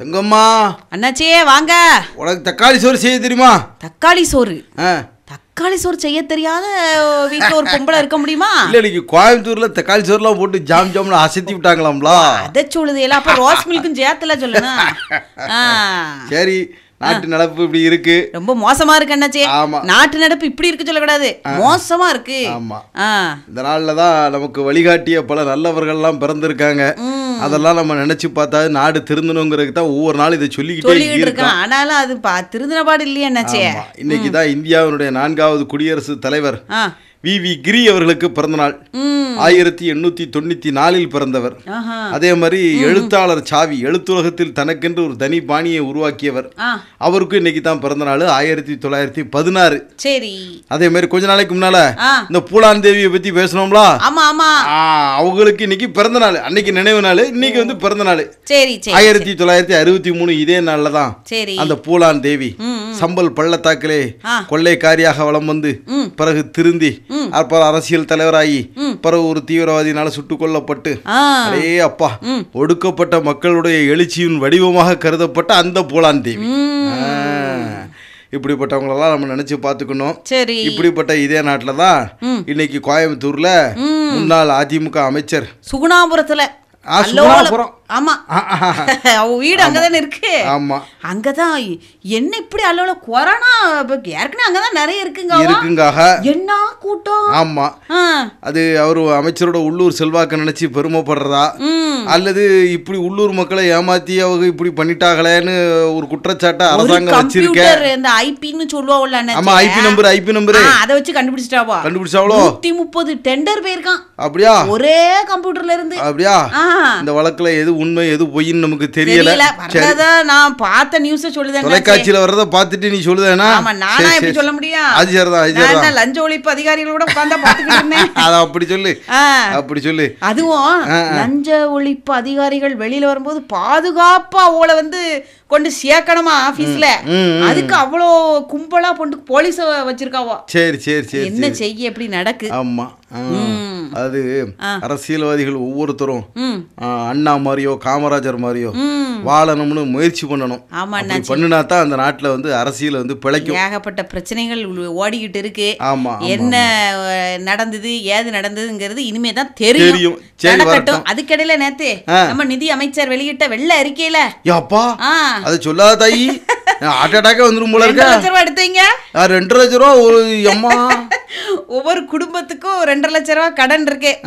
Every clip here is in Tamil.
தங்கம்மா. அண்ணாச்சியே வாங்க. உனக்கு தக்காளி சோறு செய்ய தெரியுமா? தக்காளி சோறு? தக்காளி சோறு செய்ய தெரியாத வீட்டில் ஒரு பொம்பளை இருக்க முடியுமா? இல்ல இன்னைக்கு கோயம்புத்தூர்ல தக்காளி சோறுலாம் போட்டு ஜாம் ஜாம்னு அசத்தி விட்டாங்களாம்ல. அதை சொல்லுது எல்லாம் அப்ப ரோஸ் மில்க்கும் சேர்த்துல சொல்லணும். ஆ. சரி நாட்டு நடப்பு இப்படி இருக்கு. ரொம்ப மோசமா இருக்கு அண்ணாச்சி. ஆமா. நாட்டு நடப்பு இப்படி இருக்கு சொல்லக்கூடாது. மோசமா இருக்கு. ஆமா. இந்த நாளில் தான் நமக்கு வழிகாட்டிய பல நல்லவர்கள்லாம் பிறந்திருக்காங்க. அதெல்லாம் நம்ம நினைச்சு பார்த்தா நாடு திருந்தணுங்கிறதுக்கு தான் ஒவ்வொரு நாளும் இதை சொல்லிக்கிட்டே இருக்கோம் இருக்கான். ஆனாலும் அது திருந்தின பாடு இல்லையா. இன்னைக்கு தான் இந்தியாவினுடைய நான்காவது குடியரசுத் தலைவர். வி. வி. கிரி அவர்களுக்கு பிறந்த நாள் ஆயிரத்தி எண்ணூத்தி தொண்ணூத்தி நாலில் பிறந்தவர். அதே மாதிரி எழுத்தாளர் சாவி எழுத்துலகத்தில் தனக்கென்று ஒரு தனி பாணியை உருவாக்கியவர். அவருக்கும் இன்னைக்கு தான் பிறந்த நாள் ஆயிரத்தி தொள்ளாயிரத்தி பதினாறு. சரி. அதே மாதிரி கொஞ்ச நாளைக்கு முன்னால இந்த பூலான் தேவியை பத்தி பேசணும்ல? அவங்களுக்கு இன்னைக்கு பிறந்த நாள் அன்னைக்கு நினைவு நாள் இன்னைக்கு வந்து பிறந்த நாள் ஆயிரத்தி தொள்ளாயிரத்தி அறுபத்தி மூணு இதே நாள்ல தான் அந்த பூலான் தேவி. சம்பல் பள்ளத்தாக்கிலே. கொள்ளைக்காரியாக வலம் வந்து. பிறகு திருந்தி அப்புறம் அரசியல் தலைவராகி பிறகு ஒரு தீவிரவாதியினால சுட்டுக் கொல்லப்பட்டு அடே அப்பா ஒடுக்கப்பட்ட மக்களுடைய எழுச்சியின் வடிவமாக கருதப்பட்ட அந்த பூலான் தேவி. இப்படிப்பட்டவங்களெல்லாம் நம்ம நினைச்சு பார்த்துக்கணும். சரி. இப்படிப்பட்ட இதே நாட்டில் தான் இன்னைக்கு கோயம்புத்தூர்ல முன்னாள் அதிமுக அமைச்சர் சுகுணாபுரத்துல. சுகுணாபுரம். ஆமா. அவ வீடு அங்கதானே இருக்கு. ஆமா. அங்கதான் என்ன இப்படி அல்லோல கொரோனா ஏற்கனவே அங்கதான் நிறைய இருக்குங்க அவ. இருக்குங்காக என்ன கூட்டம்? ஆமா. அது அவர் அமைச்சரோட உள்ளூர் செல்வாக்க நினைச்சு பெருமைப்படுறதா. அல்லது இப்படி உள்ளூர் மக்களை ஏமாத்தி அவங்க இப்படி பண்ணிட்டாங்களேன்னு ஒரு குற்றச்சாட்டை அரசாங்கம் வச்சிருக்க? இந்த ஐபின்னு அண்ணாச்சி. ஆமா ஐபி நம்பர் ஐபி நம்பரு அதை வச்சு கண்டுபிடிச்சிட்டாவா? கண்டுபிடிச்சாவளோ? நூத்தி முப்பது டெண்டர் போயிருக்கான். அப்படியா? ஒரே கம்ப்யூட்டர்ல இருந்து. அப்படியா? இந்த வழக்குல எது உண்மை எது பொய்ன்னு நமக்கு தெரியல. வர்றத நான் பார்த்த நியூஸ சொல்லுதேன் தொலைக்காட்சியில வர்றத பார்த்துட்டு நீ சொல்லுதேனா? ஆமா நானா எப்படி சொல்ல முடியும்? அது சரிதான் அது சரிதான். லஞ்ச ஒழிப்பு அதிகாரிகளோட உட்கார்ந்தா பாத்துக்கிட்டு இருந்தேன். அத அப்படி சொல்லு. அப்படி சொல்லு. அதுவும் லஞ்ச ஒழிப்பு அதிகாரிகள் வெளியில வரும்போது பாதுகாப்பா அவளை வந்து கொண்டு சேர்க்கணுமா ஆபீஸ்ல அதுக்கு அவ்வளோ கும்பலா கொண்டு போலீஸ வச்சிருக்காவோ? சரி சரி சரி என்ன செய்ய எப்படி நடக்கு? ஆமா. அது அரசியல்வாதிகள் ஒவ்வொருத்தரும் அண்ணா மாதிரியோ காமராஜர் மாதிரியோ வாழணும்னு முயற்சி பண்ணணும். பண்ணினா தான் அந்த நாட்டுல வந்து அரசியல் வந்து பிழைக்கும். ஏகப்பட்ட பிரச்சனைகள் ஓடிக்கிட்டு இருக்கு. ஆமா. என்ன நடந்தது ஏது நடந்ததுங்கிறது இனிமே தான் தெரியும். அதுக்கிடையில நேத்து. நம்ம நிதி அமைச்சர் வெளியிட்ட வெள்ள அறிக்கையில அதை சொல்லாத தாயி. ஹார்ட் அட்டாக்கே வந்துரும் போல ரெண்டு இருக்க. ரெண்டு லட்ச ரூபா ஒரு அம்மா ஒவ்வொரு குடும்பத்துக்கும் ரெண்டரை லட்ச ரூபா கடன் இருக்கு.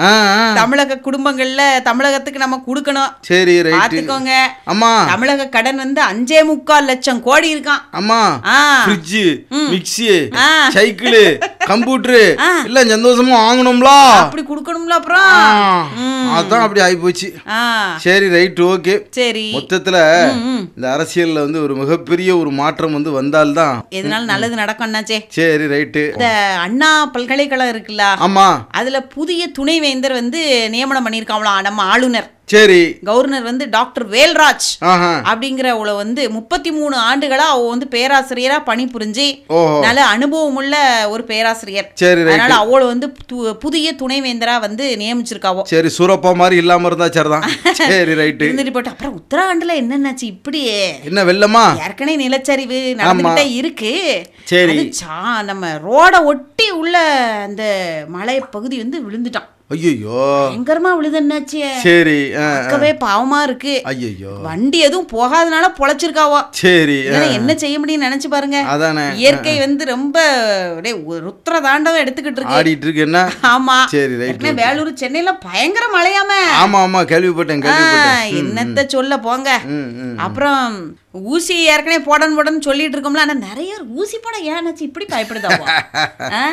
தமிழக குடும்பங்கள்ல தமிழகத்துக்கு நம்ம கொடுக்கணும். சரி பாத்துக்கோங்க. அம்மா. தமிழக கடன் வந்து அஞ்சே முக்கால் லட்சம் கோடி இருக்கான். அம்மா. ஆ. Fridge mixie. சைக்கிள் கம்ப்யூட்டரு எல்லாம் சந்தோஷமா வாங்கணும்ல? அப்படி கொடுக்கணும்ல அப்புறம். அதான் அப்படி ஆகி போச்சு சரி ரைட் ஓகே. சரி. மொத்தத்துல இந்த அரசியல்ல வந்து ஒரு மிகப்பெரிய ஒரு மாற்றம் வந்து வந்தால்தான். எதனால நல்லது நடக்கும் சரி ரைட்டு. இந்த அண்ணா பல்கலைக்கழகம் இருக்குல்ல? ஆமா. அதுல புதிய துணைவேந்தர் வந்து நியமனம் பண்ணியிருக்காங்களாம் நம்ம ஆளுநர். சரி. கவர்னர் வந்து டாக்டர் வேல்ராஜ் அப்படிங்கிறவள வந்து முப்பத்தி மூணு ஆண்டுகளா அவ வந்து பேராசிரியரா பணிபுரிஞ்சு ஓஹோ. நல்ல அனுபவம் உள்ள ஒரு பேராசிரியர். சரி ரைட் அதனால அவளை வந்து புதிய துணைவேந்தரா வந்து நியமிச்சிருக்காவோ. சரி சூரப்பா மாதிரி இல்லாம இருந்தா சரிதான். சரி ரைட்டு. இருந்துட்டு போட்டு அப்புறம் உத்தராகண்ட்ல என்னென்னாச்சு இப்படி என்ன வெள்ளமா? ஏற்கனவே நிலச்சரிவு நடந்துகிட்டே இருக்கு. சரி. நம்ம ரோட ஒட்டி உள்ள அந்த மலை பகுதி வந்து விழுந்துட்டான். ஐயோ பயங்கரமா விழுதுன்னாச்சு சரி ஆ, பார்க்கவே பாவமா இருக்கு. ஐயோ வண்டி எதுவும் போகாதனால பொழைச்சிருக்காவோ. சரி என்ன செய்ய முடியும்னு நினைச்சு பாருங்க. அதானே. இயற்கை வந்து ரொம்ப ருத்ர தாண்டவம் எடுத்துக்கிட்டு இருக்கு. ஆடிட்டு இருக்கு என்ன? ஆமா. சரி ரைட் வேலூர் சென்னையில பயங்கர மழையாம. ஆமா ஆமா கேள்விப்பட்டேன் என்னத்த சொல்ல போங்க. அப்புறம் ஊசி ஏற்கனவே போடணும் போடணும்னு சொல்லிட்டு இருக்கோம்ல ஆனா நிறைய ஊசி போட ஏன்னாச்சு இப்படி பயப்படுதாவோ ஆ?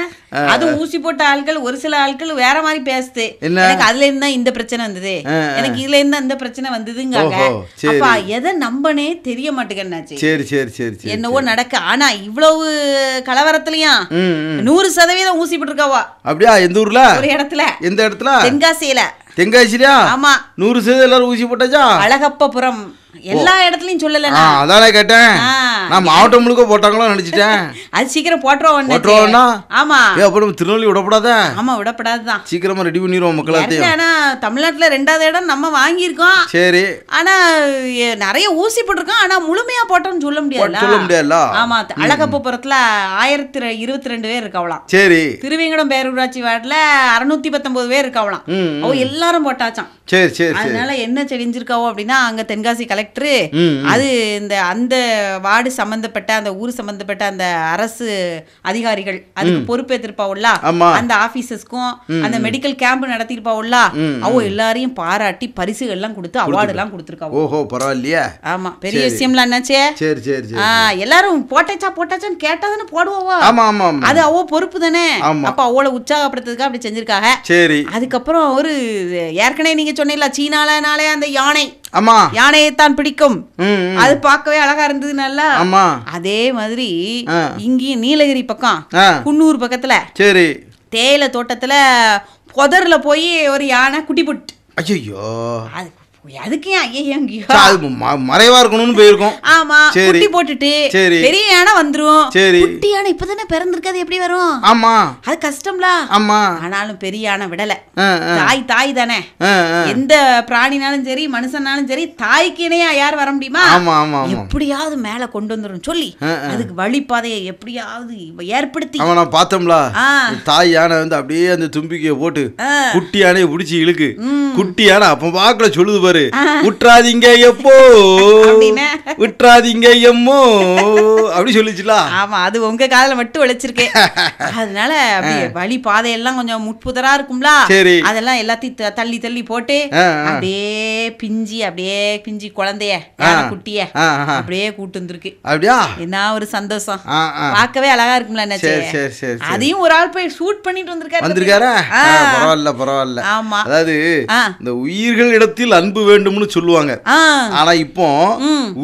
அதுவும் ஊசி போட்ட ஆட்கள் ஒரு சில ஆட்கள் வேற மாதிரி பேசுது? எனக்கு அதுல இருந்து இந்த பிரச்சனை வந்தது. எனக்கு இதுல இருந்து இந்த பிரச்சனை வந்ததுங்காங்க. சரி. அப்ப எதை நம்பனே தெரிய மாட்டேங்கன்னாச்சு சரி சரி சரி என்னவோ நடக்க. ஆனா இவ்வளவு கலவரத்துலயும். நூறு சதவீதம் ஊசி போட்டிருக்காவா? அப்படியா? எந்த ஊர்ல? ஒரு இடத்துல. எந்த இடத்துல? தென்காசியில. தென்காசிலையா ஆமா. நூறு சதவீதம் எல்லாரும் ஊசி போட்டாச்சா? அழகப்பபுரம். எல்லா இடத்துலயும் சொல்லல அதானே கேட்டேன். நான் மாவட்டம் முழுக்க போட்டாங்களோ நினைச்சிட்டேன். அது சீக்கிரம் போட்டுருவோம் போட்டுருவோம்னா? ஆமா. ஏ அப்புறம் திருநெல்வேலி விடப்படாத? ஆமா விடப்படாதுதான். சீக்கிரமா ரெடி பண்ணிடுவோம் மக்களாத்தையும் ஆனா தமிழ்நாட்டுல ரெண்டாவது இடம் நம்ம வாங்கியிருக்கோம். சரி. ஆனா நிறைய ஊசி போட்டிருக்கோம். ஆனா முழுமையா போட்டோம்னு சொல்ல முடியாதுல்ல? சொல்ல முடியாதுல்ல? ஆமா அழகப்பபுரத்துல ஆயிரத்தி இருபத்தி ரெண்டு பேர் இருக்காவலாம் சரி. திருவேங்கடம் பேரூராட்சி வார்டுல அறுநூத்தி பத்தொன்பது பேர் இருக்காவலாம் ம், அவ எல்லாரும் போட்டாச்சாம். சரி சரி அதனால என்ன செடிஞ்சிருக்காவோ அப்படின்னா அங்க தென்காசி கலெக்டர் அது இந்த அந்த வார்டு சம்பந்தப்பட்ட அந்த ஊர் சம்பந்தப்பட்ட அந்த அரசு அதிகாரிகள் அதுக்கு பொறுப்பேற்றிருப்பாவுல்ல. அந்த ஆபீசர்ஸ்க்கும் அந்த மெடிக்கல் கேம்ப் நடத்திருப்பாவுல்ல அவ எல்லாரையும் பாராட்டி பரிசுகள் எல்லாம் கொடுத்து அவார்டு எல்லாம் கொடுத்துருக்காவோ. ஓஹோ பரவாயில்லையா. ஆமா. பெரிய விஷயம்லாம் என்னாச்சே? சரி சரி எல்லாரும் போட்டாச்சா போட்டாச்சான்னு கேட்டா தானே போடுவோவா? ஆமா ஆமா அது அவ பொறுப்பு தானே. அப்ப அவளை உற்சாகப்படுத்துறதுக்கு அப்படி செஞ்சிருக்காங்க சரி. அதுக்கப்புறம் ஒரு ஏற்கனவே நீங்க சொன்னீங்களா சீனாலனாலே அந்த யானை. ஆமா. யானையைத்தான் பிடிக்கும். ம் ம். அது பார்க்கவே அழகா இருந்தது நல்லா ஆமா. அதே மாதிரி. இங்கேயும் நீலகிரி பக்கம் குன்னூர் பக்கத்துல சரி. தேயிலை தோட்டத்துல புதர்ல போய் ஒரு யானை குட்டி போட்டு ஐயோ அது அதுக்கு ஏன் ஐயோ எங்கேயோ அது ம- மறைவா இருக்கணும்னு போயிருக்கோம். ஆமா. குட்டி போட்டுட்டு சரி. பெரிய யானை வந்துரும். சரி. குட்டி யானை இப்பதானே பிறந்திருக்கு அது எப்படி வரும்? ஆமா. அது கஷ்டம்ல. ஆமா. ஆனாலும் பெரிய யானை விடல. தாய் தாய் தானே. எந்த பிராணினாலும் சரி மனுஷனாலும் சரி தாய்க்கு இணையா யார் வர முடியுமா? ஆமா ஆமா எப்படியாவது மேல கொண்டு வந்துரும் சொல்லி அதுக்கு வழிப்பாதையை எப்படியாவது ஏற்படுத்தி. அவன் நான் பார்த்தோம்ல. தாய் யானை வந்து அப்படியே அந்த தும்பிக்கையை போட்டு. குட்டி யானையை பிடிச்சி இழுக்கு. குட்டி யானை அப்ப பாக்கல சொல்லுது பாரு விட்டுறாதீங்க எப்போ. விட்டுறாதீங்க எம்மோ? அப்படி சொல்லிச்சுல? ஆமா அது உங்க காதுல மட்டும் ஒழிச்சிருக்கேன் அதனால வழி பாதையெல்லாம் கொஞ்சம் முட்புதரா இருக்கும்ல. அதெல்லாம் எல்லாத்தையும் தள்ளி தள்ளி போட்டு. அப்படியே பிஞ்சி அப்படியே பிஞ்சி குழந்தைய குட்டிய. அப்படியே கூட்டு வந்திருக்கு. அப்படியா? என்ன ஒரு சந்தோஷம். பார்க்கவே அழகா இருக்கும்ல. அதையும் ஒரு ஆள் போய் ஷூட் பண்ணிட்டு வந்திருக்காரு வந்திருக்காரா? பரவாயில்ல பரவாயில்ல. ஆமா. அதாவது. இந்த உயிர்களிடத்தில் அன்பு வேண்டும்னு சொல்லுவாங்க. ஆனா இப்போ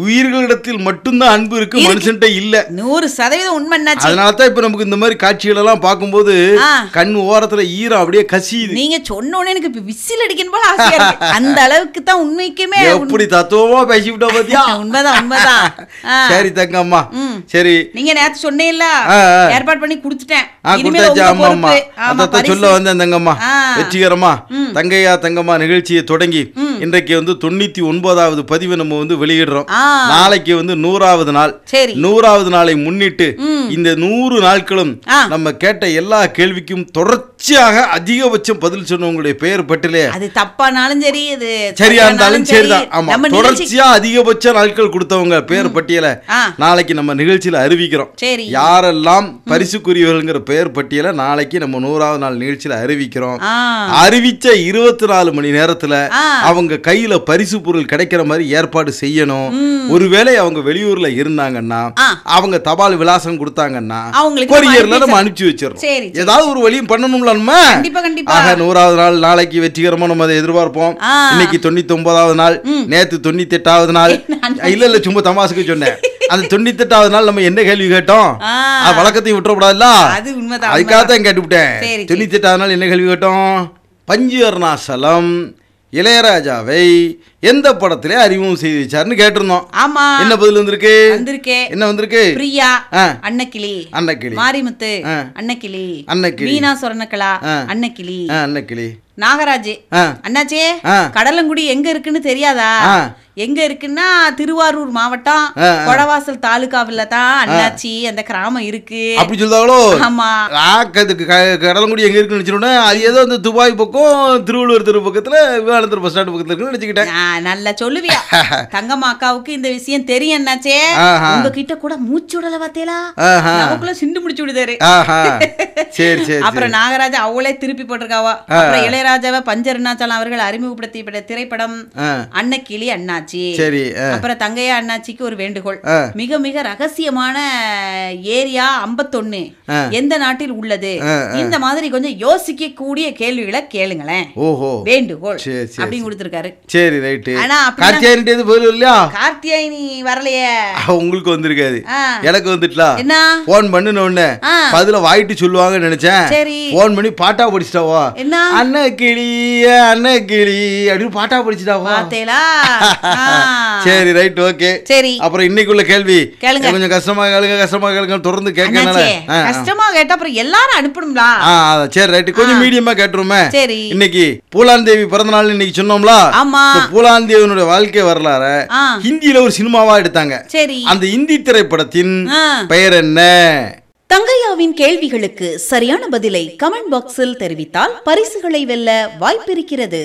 உயிர்களிடத்தில் மட்டும்தான் அன்பு இருக்கு மனுஷன்ட்ட இல்ல. நூறு சதவீதம் உண்மை என்னாச்சு? அதனால தான் இப்ப நமக்கு இந்த மாதிரி காட்சிகள் எல்லாம் பார்க்கும்போது. கண் ஓரத்துல ஈரம் அப்படியே கசியுது. நீங்க சொன்ன உடனே எனக்கு விசில் அடிக்கணும் போல ஆசையா இருக்கு. அந்த அளவுக்கு தான் உண்மைக்குமே எப்படி தத்துவமா பேசிவிட்டோம் பாத்தியா? உண்மைதான் உண்மைதான். சரி தங்கம்மா. சரி. நீங்க நேத்து சொன்னீங்கல்ல. ஏற்பாடு பண்ணி குடுத்துட்டேன். ஆமா ஆமா அதான். சொல்ல வந்தேன் தங்கம்மா. வெற்றிகரமா. தங்கையா தங்கம்மா நிகழ்ச்சியை தொடங்கி இன்றைக்கு வந்து தொண்ணூத்தி ஒன்பதாவது பதிவு நம்ம வந்து வெளியிடுறோம். நாளைக்கு வந்து நூறாவது நாள். நூறாவது நாளை முன்னிட்டு இந்த நூறு நாட்களும். நம்ம கேட்ட எல்லா கேள்விக்கும் தொடர்ச்சியாக அதிகபட்சம் பதில் சொன்னவங்களுடைய பெயர் பட்டியலே. அது தப்பானாலும் சரி அது சரியா இருந்தாலும் சரிதான். ஆமா. தொடர்ச்சியா அதிகபட்ச நாட்கள் கொடுத்தவங்க பேர் பட்டியலை. நாளைக்கு நம்ம நிகழ்ச்சியில அறிவிக்கிறோம். யாரெல்லாம் பரிசுக்குரியவர்கள்ங்கிற பெயர் பட்டியலை நாளைக்கு நம்ம நூறாவது நாள் நிகழ்ச்சியில அறிவிக்கிறோம். அறிவிச்ச இருபத்தி நாலு மணி நேரத்துல ஆ. அவங்க கையில பரிசு பொருள் கிடைக்கிற மாதிரி ஏற்பாடு செய்யணும். ஒருவேளை அவங்க வெளியூர்ல இருந்தாங்கன்னா. அவங்க தபால் விலாசம் கொடுத்தாங்கன்னா கொரியர்ல நம்ம அனுப்பிச்சு வச்சிடறோம். ஏதாவது ஒரு வழியும் பண்ணணும்ல நம்ம? ஆக நூறாவது நாள் நாளைக்கு வெற்றிகரமா நம்ம அதை எதிர்பார்ப்போம். இன்னைக்கு தொண்ணூத்தி ஒன்பதாவது நாள் நேத்து தொண்ணூத்தி எட்டாவது நாள் இல்ல இல்ல சும்மா தமாசுக்கு சொன்னேன். அந்த தொண்ணூத்தி எட்டாவது நாள் நம்ம என்ன கேள்வி கேட்டோம்? வழக்கத்தையும் விட்டுறக்கூடாதுல்ல? அதுக்காக தான் கேட்டுவிட்டேன். தொண்ணூத்தி எட்டாவது நாள் என்ன கேள்வி கேட்டோம்? பஞ்சு அருணாசலம். இளையராஜாவை எந்த படத்திலே அறிமுகம் செய்து வச்சாருன்னு கேட்டிருந்தோம். ஆமா. என்ன பதில் வந்திருக்கு? வந்திருக்கே. என்ன வந்திருக்கு? பிரியா. அன்னக்கிளி. அன்னக்கிளி. மாரிமுத்து. அன்னக்கிளி. அன்னக்கிளி. மீனா சொர்ணக்கலா. அன்னக்கிளி. அன்னக்கிளி. நாகராஜ். அண்ணாச்சே. கடலங்குடி எங்க இருக்குன்னு தெரியாதா. எங்க இருக்குன்னா திருவாரூர் மாவட்டம் கொடவாசல் தாலுகாவில் தான் அண்ணாச்சி அந்த கிராமம் இருக்கு. அப்படி சொல்லுதாங்களோ? ஆமா. கடலங்குடி எங்க இருக்குன்னு அது ஏதோ இந்த துபாய் பக்கம் திருவள்ளூர் தெரு பக்கத்துல விவேகானந்தர் பஸ் ஸ்டாண்ட் பக்கத்துல இருக்குன்னு நினைச்சுக்கிட்டேன். நல்லா சொல்லுவியா? தங்கம்மா அக்காவுக்கு இந்த விஷயம் தெரியும் என்னாச்சே. உங்ககிட்ட கூட மூச்சு விடல பாத்தீங்களா. நமக்குள்ள சிண்டு முடிச்சு விடுதாரு சரி சரி அப்புறம் நாகராஜா அவளே திருப்பி போட்டிருக்காவா? அப்புறம் இளையராஜாவை பஞ்ச அருணாச்சலம் அவர்கள் அறிமுகப்படுத்திய திரைப்படம். அன்னக்கிளி அண்ணாச்சி. சரி. அப்புறம் தங்கையா அண்ணாச்சிக்கு ஒரு வேண்டுகோள். மிக மிக ரகசியமான ஏரியா ஐம்பத்தொன்னு. எந்த நாட்டில் உள்ளது? இந்த மாதிரி கொஞ்சம் யோசிக்க கூடிய கேள்விகளை கேளுங்களேன். ஓஹோ. வேண்டுகோள் அப்படின்னு கொடுத்துருக்காரு. சரி ரைட்டு. ஆனா பதில் இல்லையா கார்த்தியாயினி வரலையே. உங்களுக்கு வந்திருக்காது. எனக்கு வந்துட்டலாம் என்ன? போன் பண்ணின உடனே. பதில வாயிட்டு சொல்லுவாங்கன்னு நினைச்சேன். சரி. போன் பண்ணி பாட்டா படிச்சிட்டாவா? என்ன? அண்ணா கிளி அண்ணா கிளி அப்படின்னு பாட்டா படிச்சிட்டாவா? பார்த்தேலா. சரி ரைட் ஓகே சரி. அப்புறம் இன்னைக்குள்ள கேள்வி. கொஞ்சம் கஷ்டமா கேளுங்க கஷ்டமா கேளுங்க தொடர்ந்து அண்ணாச்சி கஷ்டமா கேட்டா அப்புறம் எல்லாரும் அனுப்பணும்ல. சரி ரைட்டு கொஞ்சம் மீடியமா கேட்டுருமே. சரி. இன்னைக்கு பூலான் தேவி பிறந்த நாள் இன்னைக்கு சொன்னோம்ல? ஆமா. இந்த பூலான் தேவியினுடைய வாழ்க்கை வரலாற ஹிந்தியில ஒரு சினிமாவா எடுத்தாங்க. சரி. அந்த இந்தி திரைப்படத்தின். பெயர் என்ன? தங்கையாவின் கேள்விகளுக்கு சரியான பதிலை கமெண்ட் பாக்ஸில் தெரிவித்தால் பரிசுகளை வெல்ல வாய்ப்பிருக்கிறது.